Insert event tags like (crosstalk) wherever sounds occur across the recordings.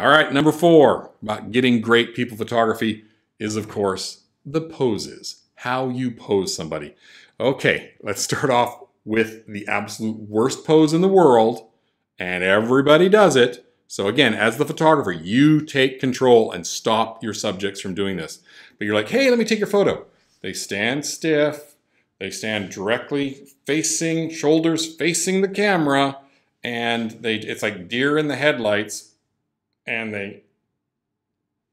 All right, number four about getting great people photography is, of course, the poses, how you pose somebody. Okay, let's start off with the absolute worst pose in the world, and everybody does it. So again, as the photographer, you take control and stop your subjects from doing this. But you're like, hey, let me take your photo. They stand stiff, they stand directly facing, shoulders facing the camera, and they it's like deer in the headlights, and they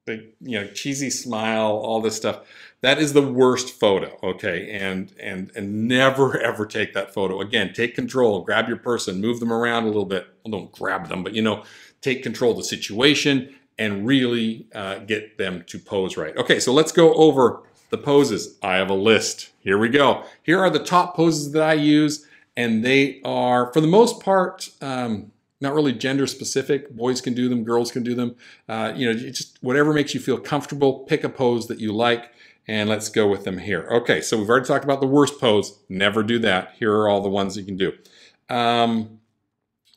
they you know cheesy smile, all this stuff. That is the worst photo, okay? And and and never (laughs) ever take that photo again. Take control, grab your person, move them around a little bit. Well, don't grab them, but you know, take control of the situation and really uh, get them to pose right. Okay, so let's go over the poses. I have a list. Here we go. Here are the top poses that I use, and they are, for the most part, um, not really gender specific. Boys can do them, girls can do them. Uh, you know, just whatever makes you feel comfortable. Pick a pose that you like, and let's go with them here. Okay, so we've already talked about the worst pose. Never do that. Here are all the ones you can do. Um,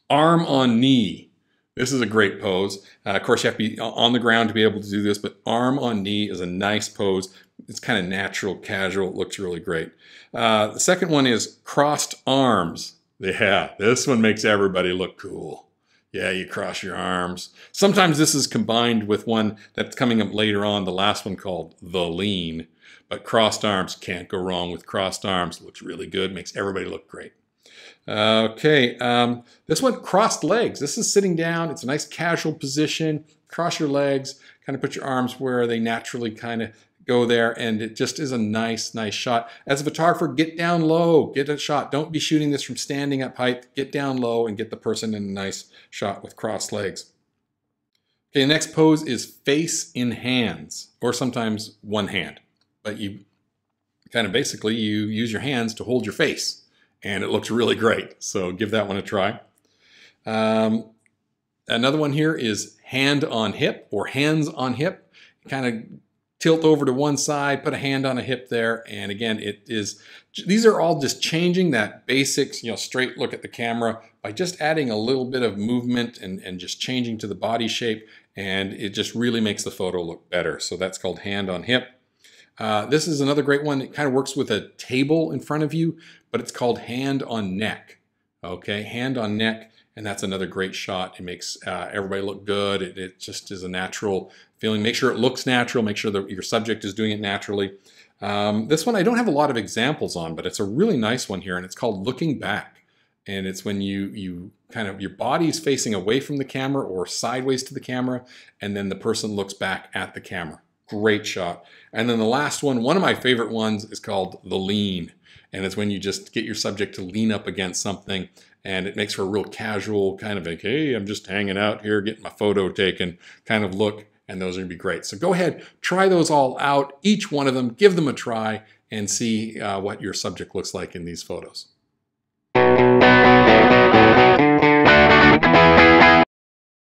arm on knee. This is a great pose. Uh, of course, you have to be on the ground to be able to do this, but arm on knee is a nice pose. It's kind of natural, casual. It looks really great. Uh, the second one is crossed arms. Yeah, this one makes everybody look cool. Yeah, you cross your arms. Sometimes this is combined with one that's coming up later on, the last one called the lean. But crossed arms, can't go wrong with crossed arms. Looks really good, makes everybody look great. Okay, um, this one, crossed legs. This is sitting down. It's a nice casual position. Cross your legs, kind of put your arms where they naturally kind of go there and it just is a nice, nice shot. As a photographer, get down low, get a shot. Don't be shooting this from standing up height. Get down low and get the person in a nice shot with crossed legs. Okay, the next pose is face in hands, or sometimes one hand. But you kind of basically, you use your hands to hold your face and it looks really great. So give that one a try. Um, another one here is hand on hip or hands on hip. Kind of tilt over to one side, put a hand on a hip there. And again, it is, these are all just changing that basics, you know, straight look at the camera by just adding a little bit of movement and, and just changing to the body shape. And it just really makes the photo look better. So that's called hand on hip. Uh, this is another great one. It kind of works with a table in front of you, but it's called hand on neck. Okay, hand on neck, and that's another great shot. It makes uh, everybody look good. It, it, just is a natural feeling. Make sure it looks natural. Make sure that your subject is doing it naturally. Um, this one I don't have a lot of examples on, but it's a really nice one here, and it's called looking back. And it's when you you kind of your body is facing away from the camera or sideways to the camera, and then the person looks back at the camera. Great shot. And then the last one, one of my favorite ones is called the lean. And it's when you just get your subject to lean up against something and it makes for a real casual kind of like, hey, I'm just hanging out here, getting my photo taken kind of look. And those are gonna be great. So go ahead, try those all out, each one of them, give them a try and see uh, what your subject looks like in these photos.